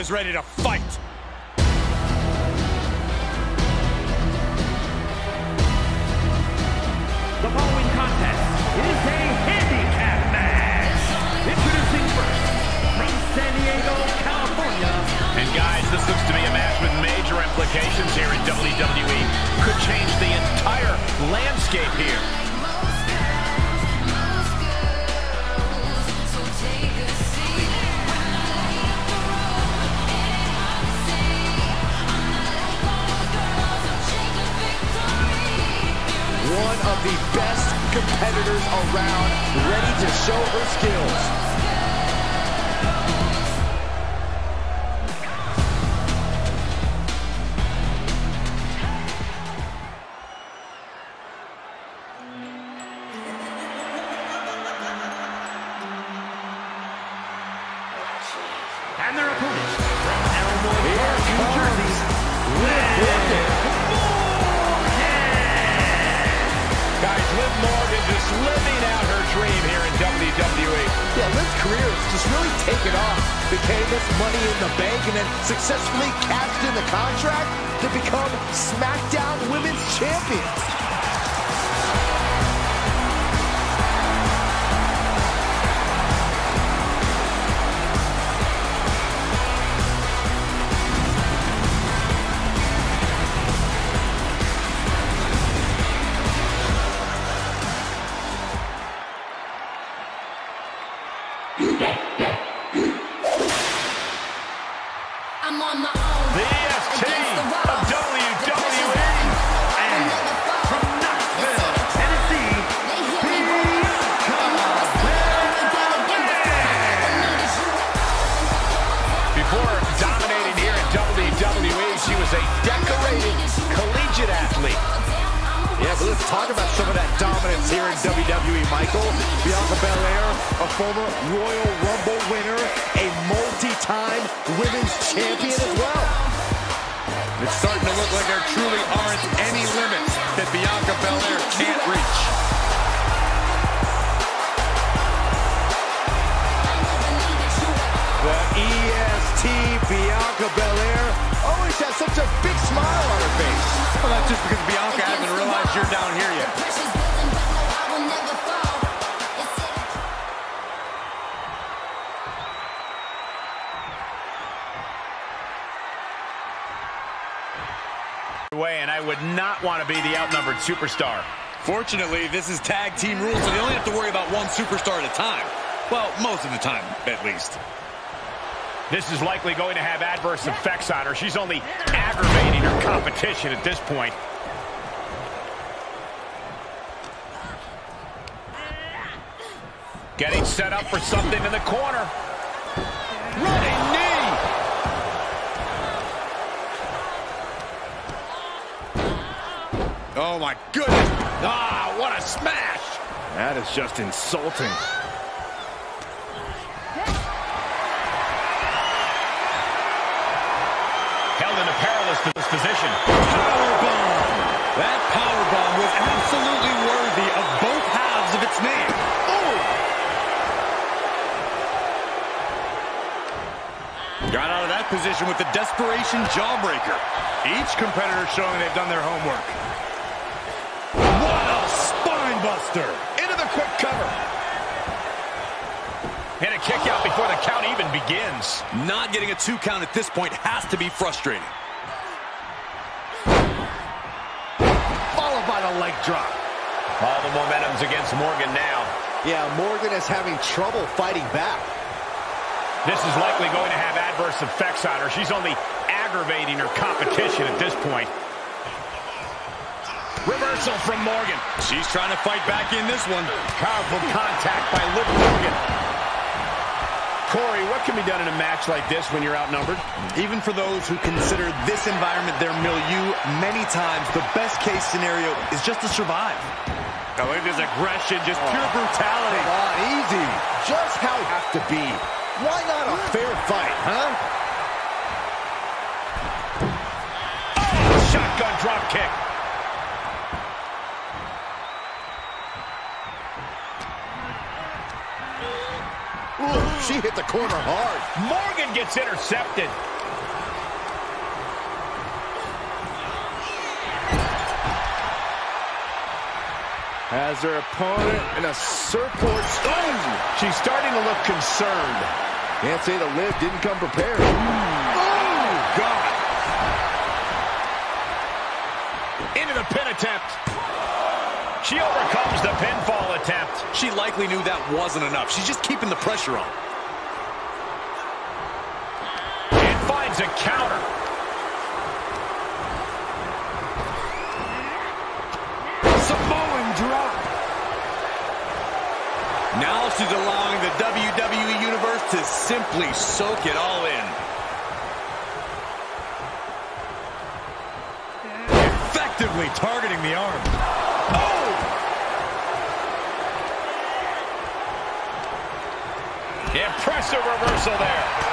Is ready to the bank and then successfully cashed in the contract to become SmackDown Women's Champion. Bianca Belair always has such a big smile on her face. Well, that's just because Bianca hasn't realized you're down here yet. Way, and I would not want to be the outnumbered superstar. Fortunately, this is tag team rules, so they only have to worry about one superstar at a time. Well, most of the time, at least. This is likely going to have adverse effects on her. She's only aggravating her competition at this point. Getting set up for something in the corner. Running knee! Oh, my goodness. Ah, what a smash! That is just insulting. Position. Powerbomb! That powerbomb was absolutely worthy of both halves of its name. Oh! Got out of that position with the desperation jawbreaker. Each competitor showing they've done their homework. What a spine buster! Into the quick cover. And a kick out before the count even begins. Not getting a two count at this point has to be frustrating. Followed by the leg drop. All the momentum's against Morgan now. Yeah, Morgan is having trouble fighting back. This is likely going to have adverse effects on her. She's only aggravating her competition at this point. Reversal from Morgan. She's trying to fight back in this one. Powerful contact by Liv Morgan. Corey, what can be done in a match like this when you're outnumbered? Even for those who consider this environment their milieu, many times the best case scenario is just to survive. Oh, look at this aggression, just pure oh. brutality. Come on, easy. Just how it have to be. Why not a fair fight, huh? Oh, shotgun drop kick. She hit the corner hard. Morgan gets intercepted. Has her opponent in a surfboard. Oh! She's starting to look concerned. Can't say the lift didn't come prepared. Oh, God. Into the pin attempt. She overcomes the pinfall attempt. She likely knew that wasn't enough. She's just keeping the pressure on. And finds a counter. Samoan drop. Now she's allowing the WWE Universe to simply soak it all in. Effectively targeting the arm. Oh! Impressive reversal there.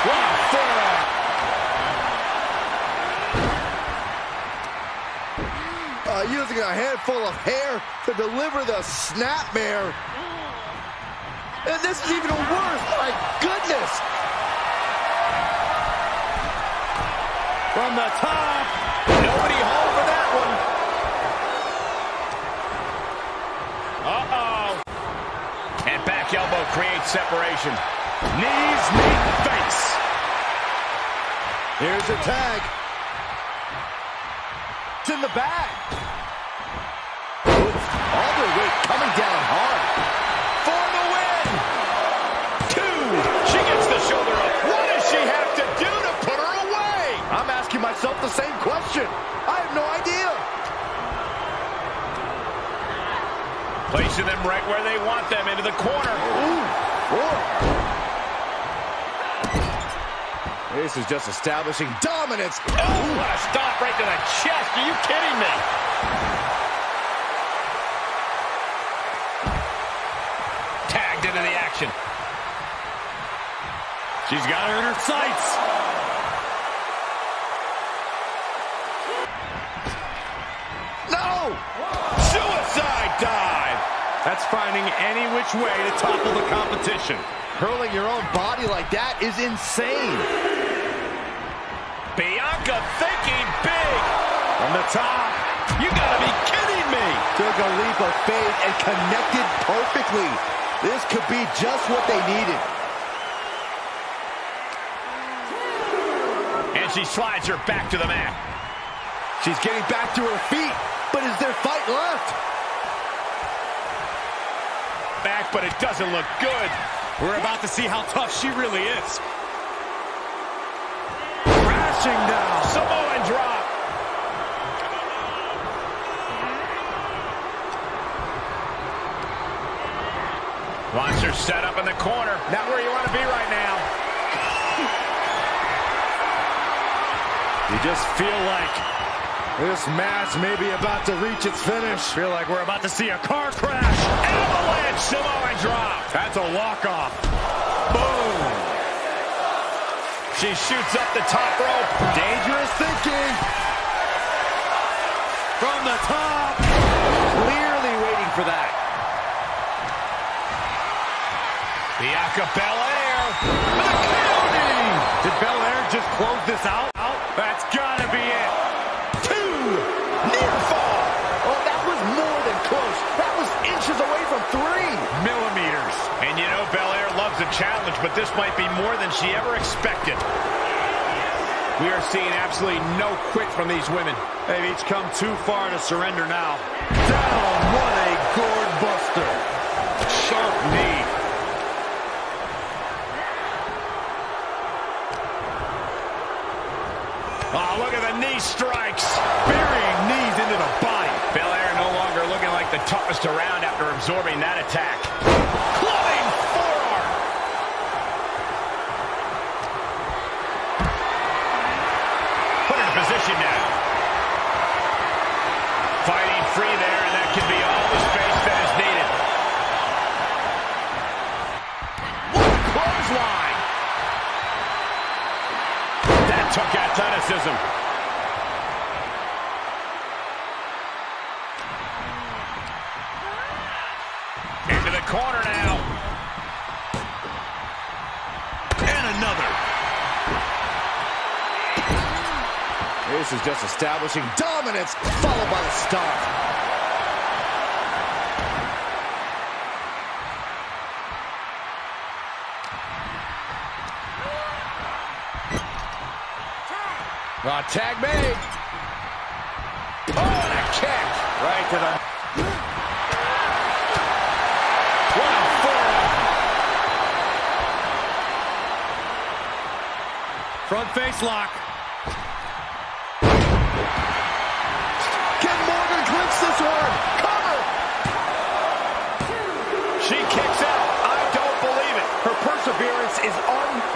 What a forearm. Uh, using a handful of hair to deliver the snapmare. And this is even worse. My goodness. From the top. Nobody home for that one. Uh-oh. And back elbow creates separation. Knees meet face. Here's a tag. It's in the bag. Oof, weight coming down hard. For the win. Two. She gets the shoulder up. What does she have to do to put her away? I'm asking myself the same question. I have no idea. Placing them right where they want them, into the corner. Ooh, four. This is just establishing dominance. Oh, what a stop right to the chest. Are you kidding me? Into the action. She's got her in her sights. No! Suicide dive. That's finding any which way to topple the competition. Hurling your own body like that is insane. Bianca thinking big. From the top. You gotta be kidding me. Took a leap of faith and connected perfectly. This could be just what they needed. And she slides her back to the mat. She's getting back to her feet, but is there fight left? Back, but it doesn't look good. We're about to see how tough she really is. Crashing down. Samoan drop. Wants her set up in the corner. Not where you want to be right now. You just feel like this match may be about to reach its finish. Feel like we're about to see a car crash. Avalanche Samoan drop. That's a walk-off. Boom. She shoots up the top rope. Dangerous thinking. From the top. Clearly waiting for that. Bianca Belair. Did Belair just close this out? That's gotta be it. Two. Near fall. Oh, that was more than close. That was inches away from three. Millimeters. And you know Belair loves a challenge, but this might be more than she ever expected. We are seeing absolutely no quit from these women. They've each come too far to surrender now. Down, what a gourd buster. Sharp knee. Oh, look at the knee strikes. Burying knees into the body. Belair no longer looking toughest around after absorbing that attack. Clubbing forearm. Put in position now. Fighting free there, and that can be all the space that is needed. What clothesline. That took athleticism. Is just establishing dominance, followed by the stomp. Uh, tag made. Oh, and a kick. Right to the... Front face lock.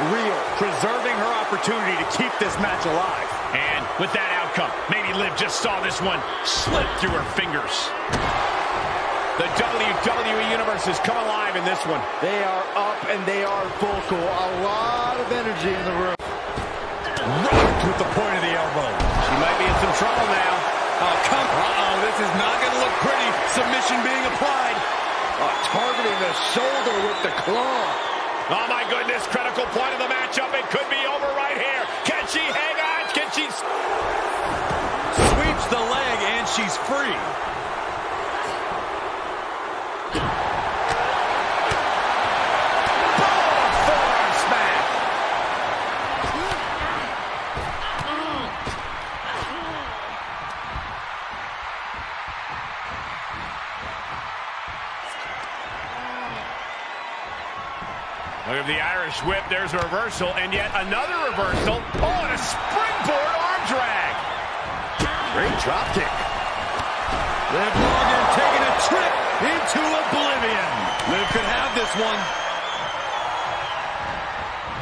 Unreal. Preserving her opportunity to keep this match alive. And with that outcome, maybe Liv just saw this one slip through her fingers. The WWE Universe has come alive in this one. They are up and they are vocal. A lot of energy in the room. Rocked with the point of the elbow. She might be in some trouble now. Oh, come Uh-oh, this is not going to look pretty. Submission being applied. Uh, targeting the shoulder with the claw. Oh, my goodness. Critical point of the matchup. It could be over right here. Can she hang on? Can she... Sweeps the leg, and she's free. Irish whip. There's a reversal, and yet another reversal. Oh, and a springboard arm drag. Great drop kick. Liv Morgan taking a trip into oblivion. Liv could have this one.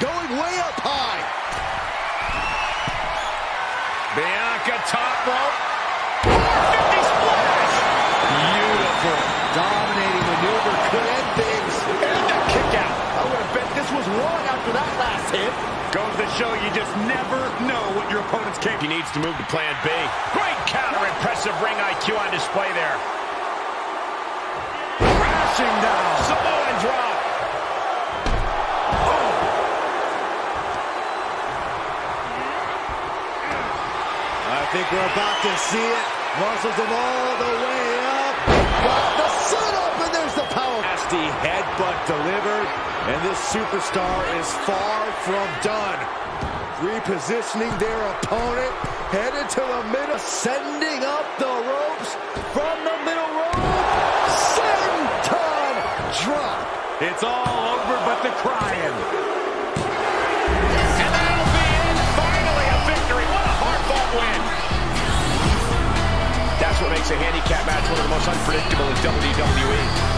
Going way up high. Bianca top rope. That last hit. Goes to show you just never know what your opponent's He needs to move to plan B. Great counter. Impressive ring IQ on display there. Crashing down. Samoan drop. Oh. I think we're about to see it. Muscles him all the way up. Got the set up, and there's the power. Nasty headbutt delivered, and this superstar is far from done. Repositioning their opponent, headed to the middle, sending up the ropes from the middle rope. Senton drop. It's all over but the crying. And that'll be it. Finally a victory. What a hard-fought win. That's what makes a handicap match one of the most unpredictable in WWE.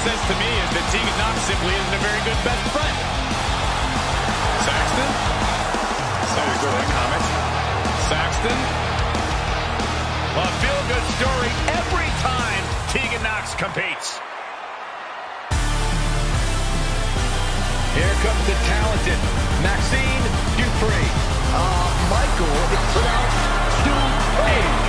Says to me is that Tegan Nox simply isn't a very good best friend. Saxton? Go that comment. Saxton? A feel-good story every time Tegan Nox competes. Here comes the talented Maxxine Dupri. Uh, Michael, it's pronounced Dupri.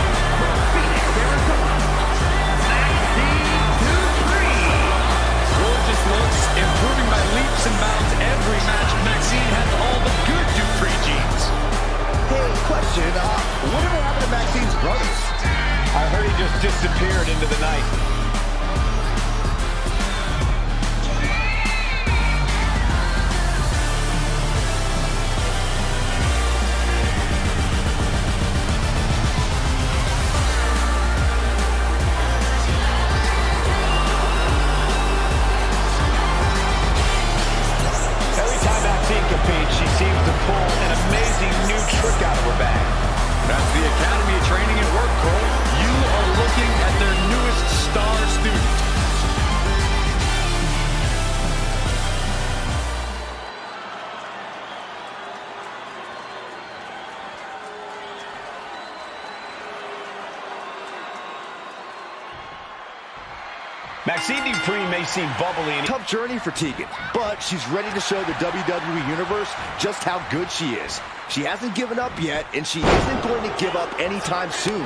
leaps and bounds every match. Maxxine has all the good Dupri genes. Hey, question. Uh, whatever happened to Maxxine's brothers? I heard he just disappeared into the night. Maxxine Dupri may seem bubbly and Tough journey for Tegan, but she's ready to show the WWE Universe just how good she is. She hasn't given up yet, and she isn't going to give up anytime soon.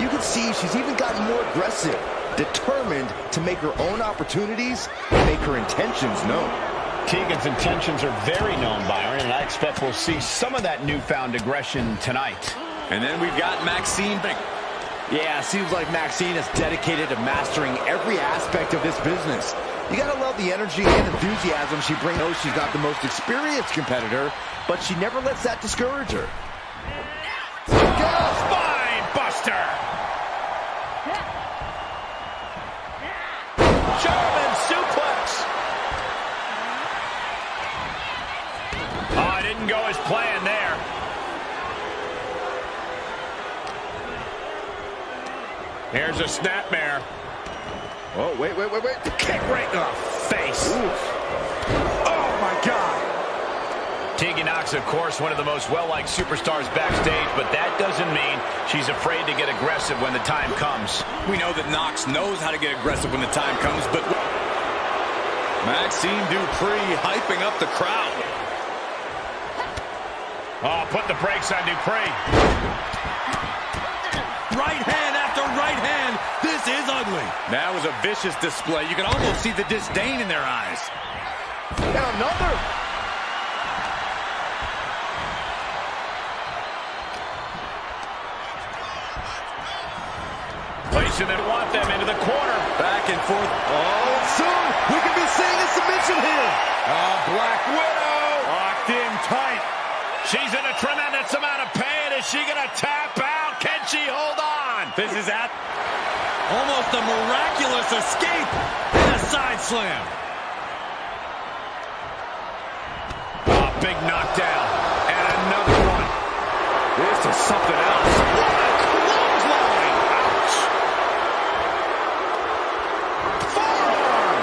You can see she's even gotten more aggressive, determined to make her own opportunities and make her intentions known. Tegan's intentions are very known, Byron, and I expect we'll see some of that newfound aggression tonight. And then we've got Maxxine Bing. Yeah, seems like Maxxine is dedicated to mastering every aspect of this business. You gotta love the energy and enthusiasm she brings. Knows she's not the most experienced competitor, but she never lets that discourage her. Spine buster! German suplex! Oh, it didn't go as planned there. Here's a snapmare. Oh, wait, wait, wait, wait. Kick right in the face. Oh, my God. Tegan Nox, of course, one of the most well-liked superstars backstage, but that doesn't mean she's afraid to get aggressive when the time comes. We know that Nox knows how to get aggressive when the time comes, but Maxxine Dupri hyping up the crowd. Oh, put the brakes on Dupri. Right hand after right hand. This is ugly. That was a vicious display. You can almost see the disdain in their eyes. And another. Placing them, want them into the corner. Back and forth. Oh, soon we could be seeing a submission here. Oh, Black Widow. Locked in tight. She's in a tremendous amount of pain. Is she going to tap out? Can she hold on? This is at almost a miraculous escape and a side slam. Oh, big knockdown. And another one. This is something else. What a clothesline. Ouch. Forearm.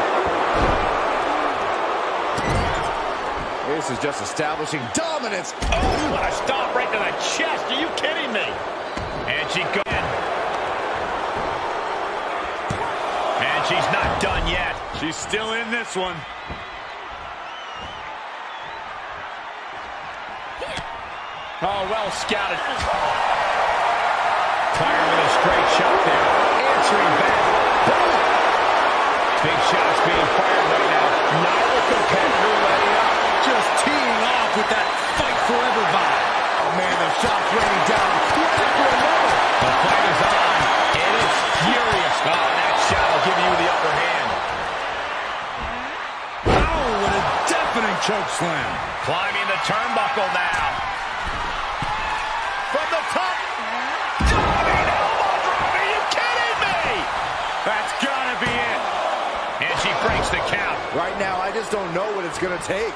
This is just establishing dominance. Oh, what a stomp right to the chest. Are you kidding me? And she goes in. And she's not done yet. She's still in this one. Oh, well scouted. Fire with a straight shot there. Answering back. Boom. Big shots being fired right now. Neither competitor letting up. Just teeing off with that fight forever vibe. Oh, man, the shot's raining down. One after another. The fight is on. And it's furious. Oh, that shot will give you the upper hand. Oh, what a deafening choke slam. Climbing the turnbuckle now. From the top. Diving elbow drop. Are you kidding me? That's gotta be it. And she breaks the count. Right now, I just don't know what it's going to take.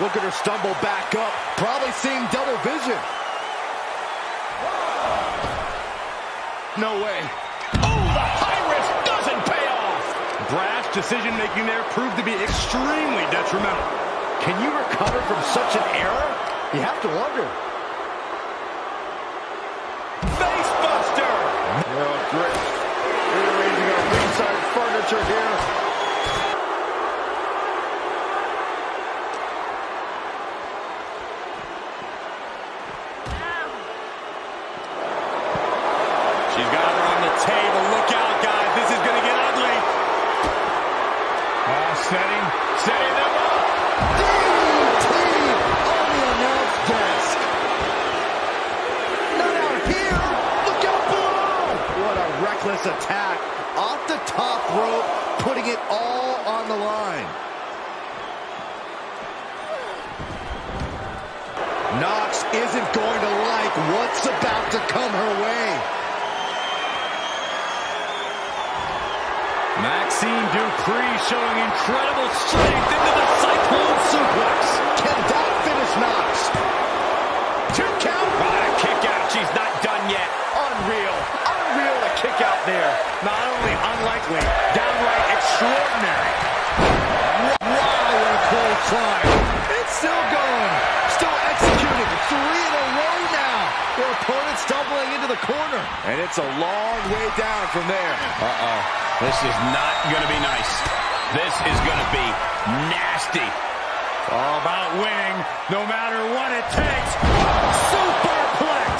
Look at her stumble back up, probably seeing double vision. No way. Oh, the high risk doesn't pay off. Brash decision-making there proved to be extremely detrimental. Can you recover from such an error? You have to wonder. She's got her on the table. Look out, guys. This is going to get ugly. Oh, setting, setting them up. DT on the announce desk. Not out here. Look out below. What a reckless attack. Off the top rope, putting it all on the line. Nox isn't going to like what's about to come her way. Maxxine Dupri showing incredible strength into the Cyclone Suplex. Can that finish Nox? Two count. What a kick out. She's not done yet. Unreal. Unreal to kick out there. Not only unlikely, downright extraordinary. Wow, what a cold climb. Her opponent stumbling into the corner. And it's a long way down from there. Uh-oh. This is not going to be nice. This is going to be nasty. All about winning, no matter what it takes. Superplex!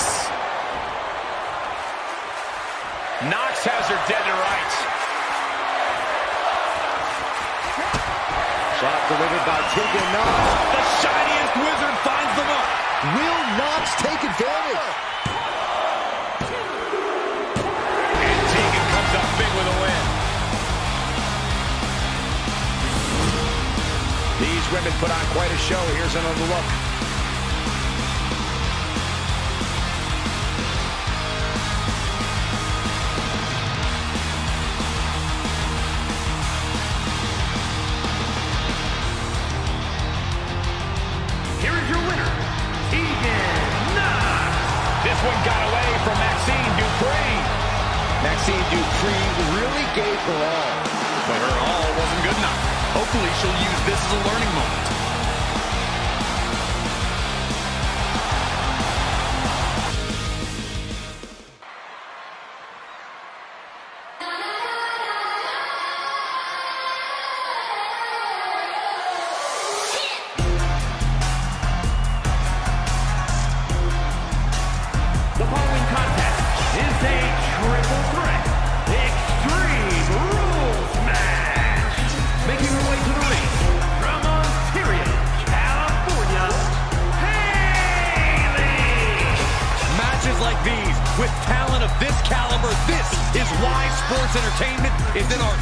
Nox has her dead to rights. Shot delivered by Tegan Nox. The shiniest wizard finds the mark. Will Nox take advantage? And Tegan comes up big with a win. These women put on quite a show. Here's another look. Dupri really gave her all. But her all wasn't good enough. Hopefully she'll use this as a learning moment. You know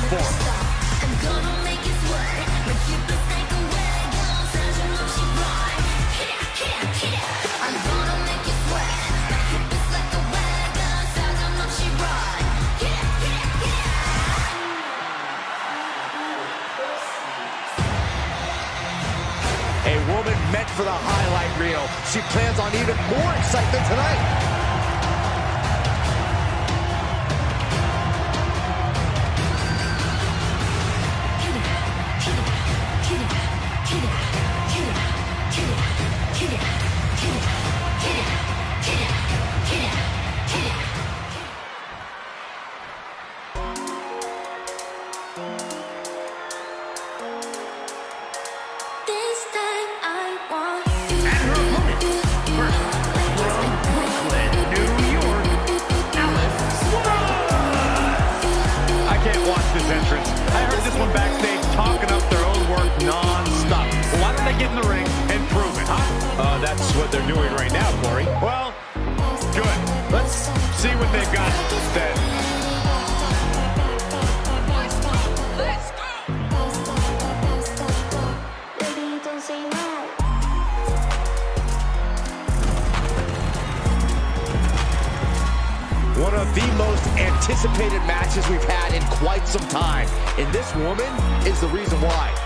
she right. Here, here, here. A woman meant for the highlight reel. She plans on even more excitement tonight. Anticipated matches we've had in quite some time. And this woman is the reason why.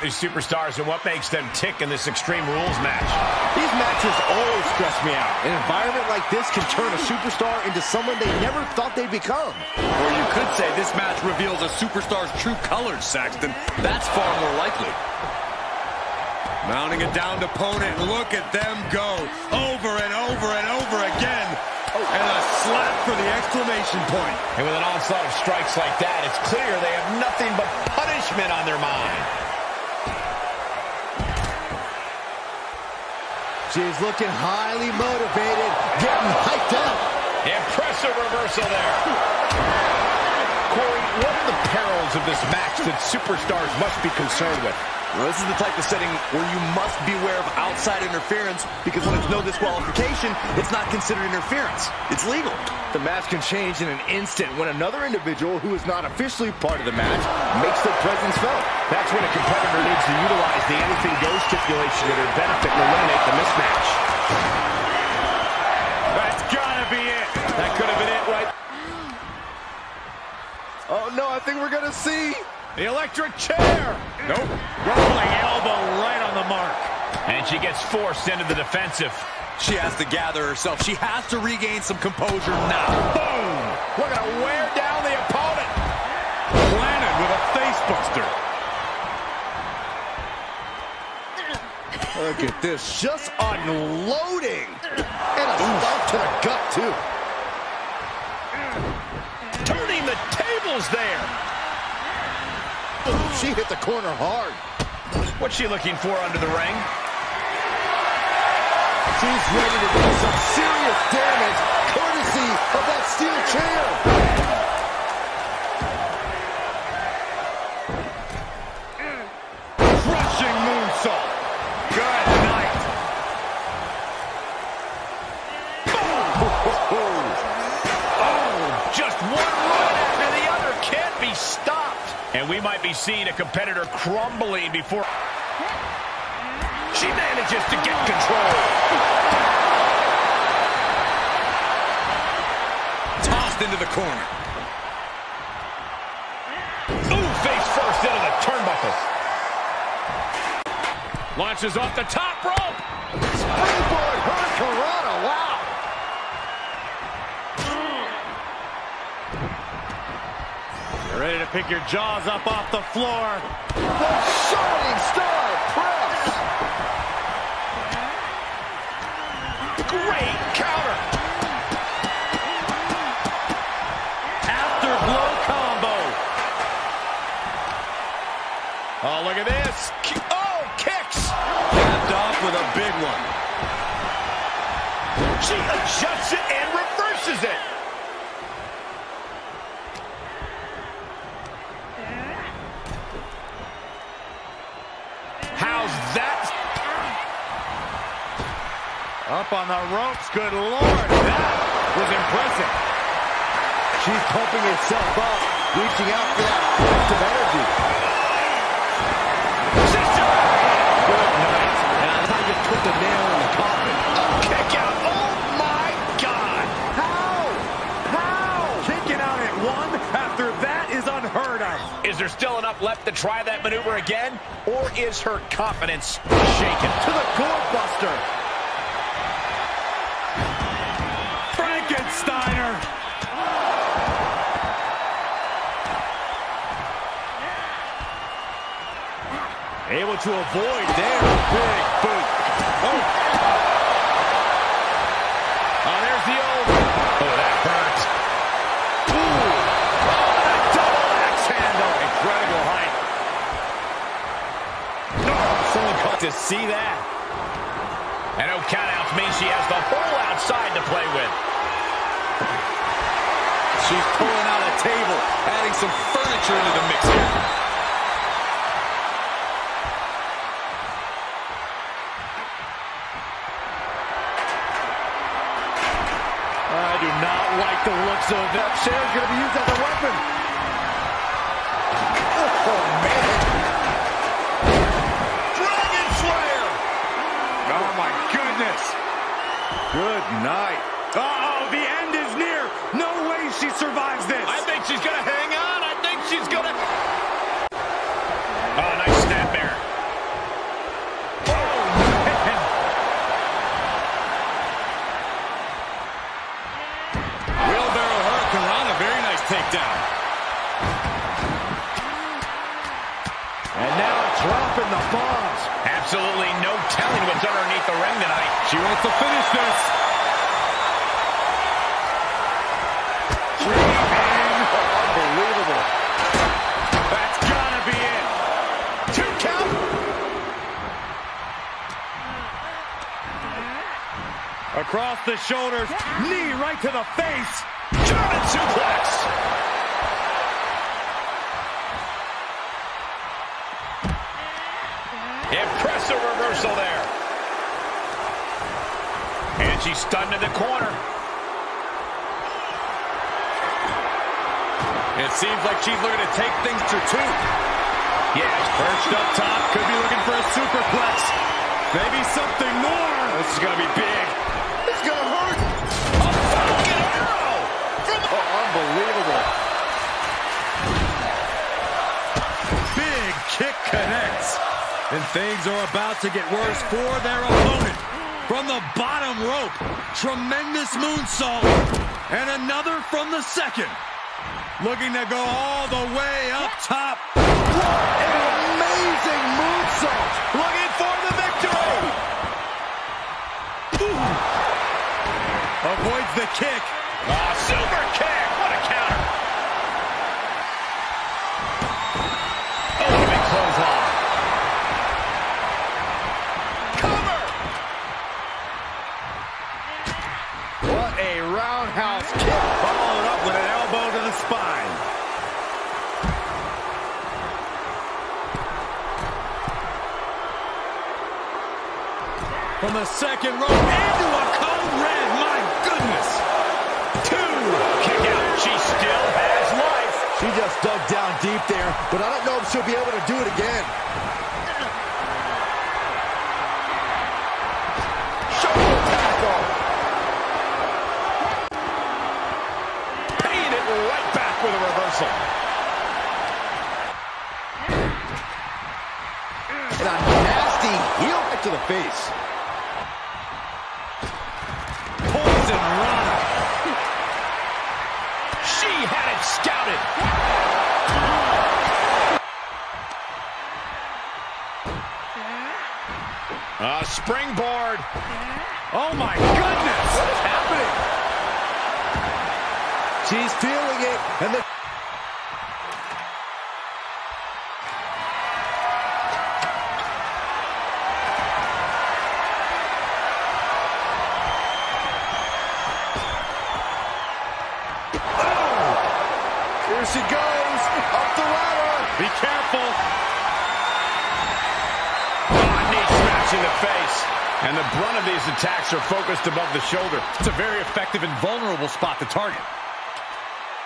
About these superstars and what makes them tick in this Extreme Rules match. These matches always stress me out. An environment like this can turn a superstar into someone they never thought they'd become. Or you could say this match reveals a superstar's true colors, Saxton. That's far more likely. Mounting a downed opponent. Look at them go. Over and over and over again. And a slap for the exclamation point. And with an onslaught of strikes like that, it's clear they have nothing but punishment on their mind. She's looking highly motivated, getting hyped up. Impressive reversal there. Corey, what are the perils of this match that superstars must be concerned with? Well, this is the type of setting where you must beware of outside interference because when it's no disqualification, it's not considered interference. It's legal. The match can change in an instant when another individual who is not officially part of the match makes their presence felt. That's when a competitor needs to utilize the anything goes stipulation to their benefit and eliminate the mismatch. That's gotta be it. That could have been it right. Oh no, I think we're gonna see. The electric chair. Nope. Rolling elbow right on the mark. And she gets forced into the defensive. She has to gather herself. She has to regain some composure now. Boom! We're going to wear down the opponent. Planted with a face buster. Look at this, just unloading. And a stomp to the gut, too. Turning the tables there. She hit the corner hard. What's she looking for under the ring? She's ready to do some serious damage, courtesy of that steel chair. Crushing moonsault. Good night. Oh, just one run after the other can't be stopped. And we might be seeing a competitor crumbling before... She manages to get control. Tossed into the corner. Ooh, face first into the turnbuckle. Launches off the top rope. Springboard Hurricanrana, wow. You're ready to pick your jaws up off the floor. The Shining Star Press. Great counter. Afterglow combo. Oh, look at this. Oh, kicks. Capped off with a big one. She adjusts it and reverses it. How's that? Up on the ropes, good lord. That was impressive. She's pumping herself up, reaching out for that burst of energy. Sister! Good night. And I just put the nail in the coffin. Kick out. Oh, my God. How? How? Kicking out at one after that is unheard of. Is there still enough left to try that maneuver again? Or is her confidence shaken? To the core Frankensteiner! Able to avoid there. Big boot. Oh. Oh, there's the old. Oh, that hurt. Ooh. Oh, a double axe handle. Incredible height. Oh, someone got to see that. And no countouts means she has the whole outside to play with. She's pulling out a table, adding some furniture into the mix here. I do not like the looks of that. Chair's going to be used as a weapon. Oh, man. Dragon Slayer! Oh, my goodness. Good night. Uh-oh, the end is near. No way she survives this. I think she's going to hang on. I think she's going to... Oh, nice snap there. Oh, Wheelbarrow Hurricane Hurricanrana, very nice takedown. And now dropping the bombs. Absolutely no telling what's underneath the ring tonight. She wants to finish this. Unbelievable. That's gotta be it. Two count. Across the shoulders, knee right to the face. German suplex. Impressive reversal there. And she's stunned in the corner. It seems like she's looking to take things to two. Yes, Perched up top, could be looking for a superplex. Maybe something more. This is gonna be big. It's gonna hurt. a Arrow. From Oh, unbelievable. Big kick connects. And things are about to get worse for their opponent. From the bottom rope, tremendous moonsault. And another from the second. Looking to go all the way up top. What An amazing moonsault. looking for the victory. Avoids the kick. A super kick. What a counter. Oh, what a big clothesline. Cover. What a roundhouse kick. Followed up with an elbow to the spine. From the second row into a code red. My goodness. Two. Kick out. She still has life. She just dug down deep there, but I don't know if she'll be able to do it again. Shoulder tackle. Paying it right back with a reversal. And a nasty heel to the face. It scouted. A springboard. Oh my goodness. What is happening? She's feeling it, and the And the brunt of these attacks are focused above the shoulder. It's a very effective and vulnerable spot to target.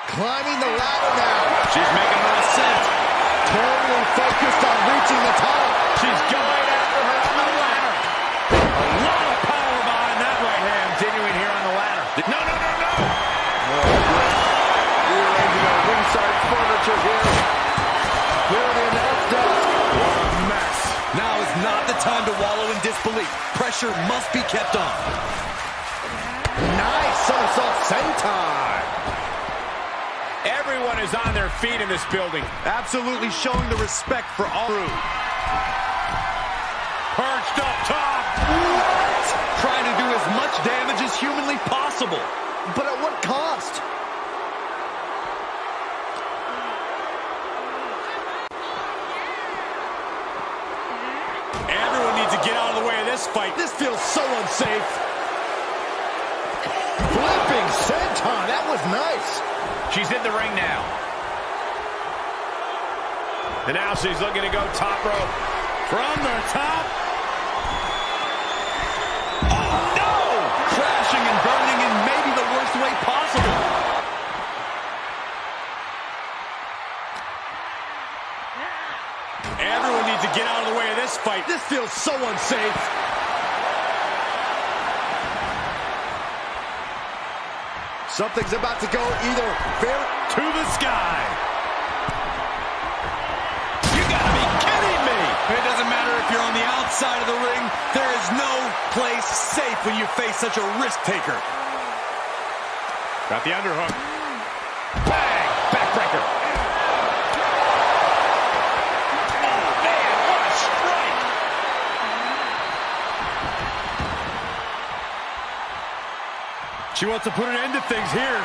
Climbing the ladder now. She's making an ascent. Totally focused on reaching the top. She's going after her on the ladder. A lot of power behind that right hand. Continuing here on the ladder. No, no, no, no. Rearranging our ringside furniture here. Clearing the announce desk. What a mess. Now is not the time to wallow in disbelief. Pressure must be kept on. Nice somersault senton. Everyone is on their feet in this building. Absolutely showing the respect for all. Perched up top. What? Trying to do as much damage as humanly possible. But at what cost? Everyone needs to get out of the way of this fight. This feels so unsafe. Flipping senton. That was nice. She's in the ring now. And now she's looking to go top rope. From the top. Oh, no! Crashing and burning in maybe the worst way possible. Everyone needs to get out of the way of this fight. This feels so unsafe. Something's about to go either very... To the sky. You gotta be kidding me! It doesn't matter if you're on the outside of the ring. There is no place safe when you face such a risk taker. Got the underhook. Bang! Backbreaker. Oh, man, what a strike. She wants to put an end to things here.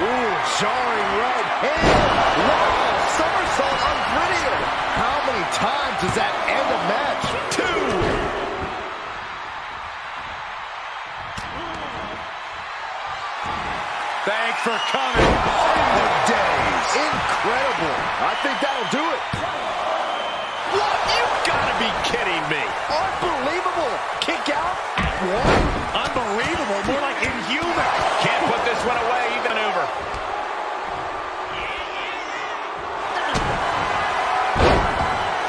Ooh, jarring right hand. Wow, somersault unprettier. How many times does that end a match? Two. Thanks for coming. The days. Incredible. I think that'll do it. What? You've got to be kidding me. Unbelievable. Kick out Unbelievable. More like inhuman. Can't put this one away, even over.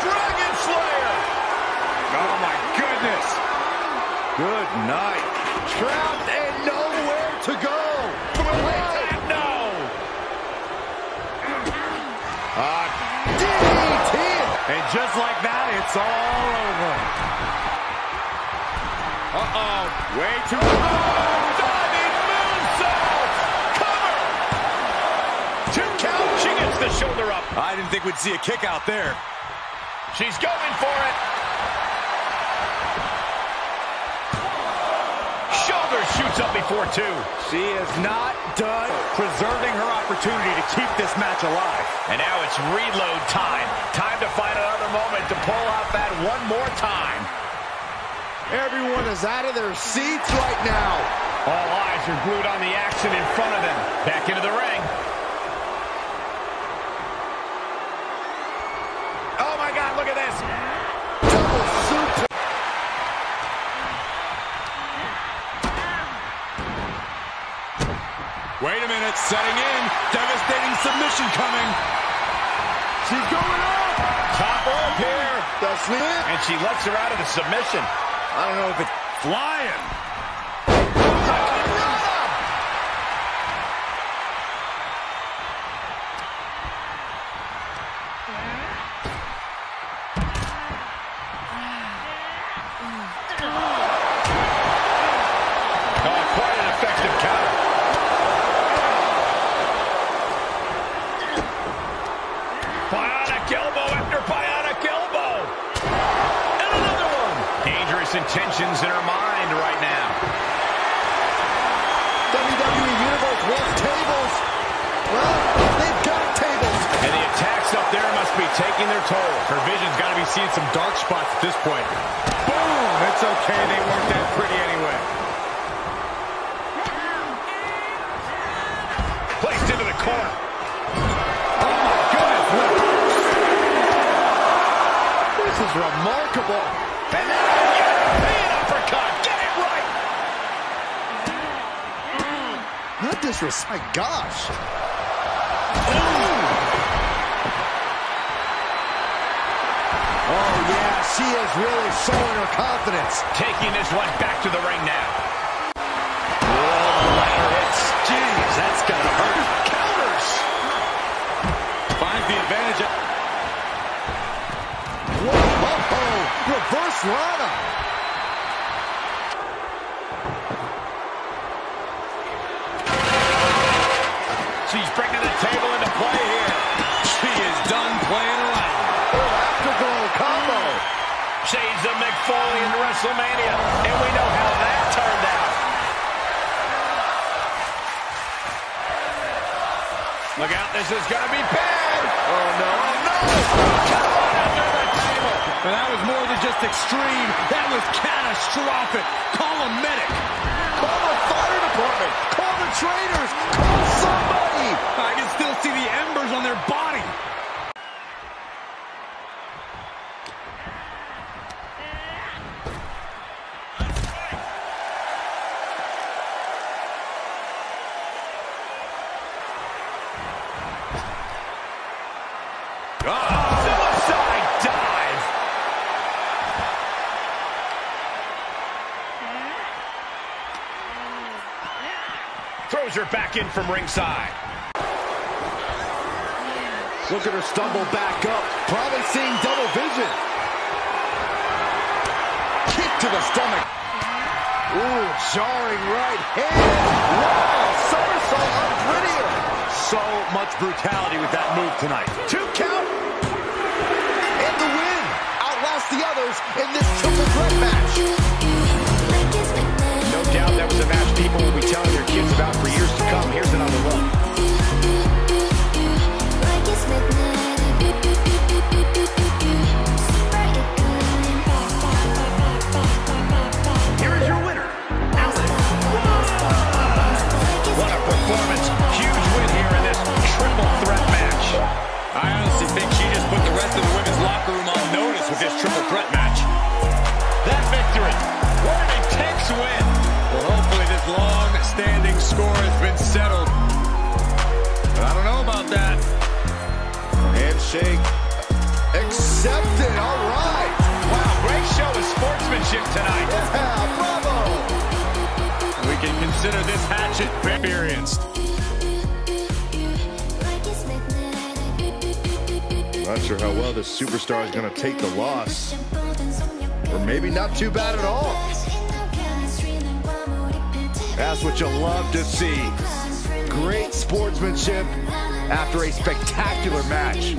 Dragon Slayer. Oh, my goodness. Good night. Trapped and nowhere to go. For the win. No. Uh, DDT. And just like that, it's all over. Uh-oh. Way too... Oh, Diving moonsault. Uh, cover. Two count. She gets the shoulder up. I didn't think we'd see a kick out there. She's going for it. Shoulder shoots up before two. She is not done preserving her opportunity to keep this match alive. And now it's reload time. Time to find another moment to pull out that one more time. Everyone is out of their seats right now. All eyes are glued on the action in front of them. Back into the ring. Oh my God, look at this. Double suplex. Wait a minute, setting in. Devastating submission coming. She's going up. Top rope here. The sweep. And she lets her out of the submission. I don't know if it's Flying. Must be taking their toll. Her vision's got to be seeing some dark spots at this point. Boom! It's okay. They weren't that pretty anyway. Placed into the corner. Oh, my goodness. Look. This is remarkable. And then a European uppercut. Get it right. Not disrespect. My gosh. Oh, yeah, she is really showing her confidence. Taking this one back to the ring now. Jeez, that's got to hurt. Counters. Finds the advantage. Whoa, whoa, whoa. Reverse Rana. She's bringing the table into play here. She is done playing around. Afterglow combo. Shades of in WrestleMania. And we know how that turned out. Look out, this is going to be bad. Oh, no, oh, no. Right under the table. And that was more than just extreme. That was catastrophic. Call a medic. Call the fire department. Call the trainers. Call somebody. I can still see the embers on their body. Back in from ringside. Look at her stumble back up. Probably seeing double vision. Kick to the stomach. Ooh, jarring right hand. Wow, somersault unprettier. So much brutality with that move tonight. Two count. And the win. Outlast the others in this triple threat match. Doubt that was a match people will be telling their kids about for years to come. Here's another look. Been settled. But I don't know about that. Handshake accepted. All right. Wow, great show of sportsmanship tonight. Yeah, bravo. We can consider this hatchet experienced. Not sure how well this superstar is going to take the loss. Or maybe not too bad at all. That's what you love to see. Great sportsmanship after a spectacular match.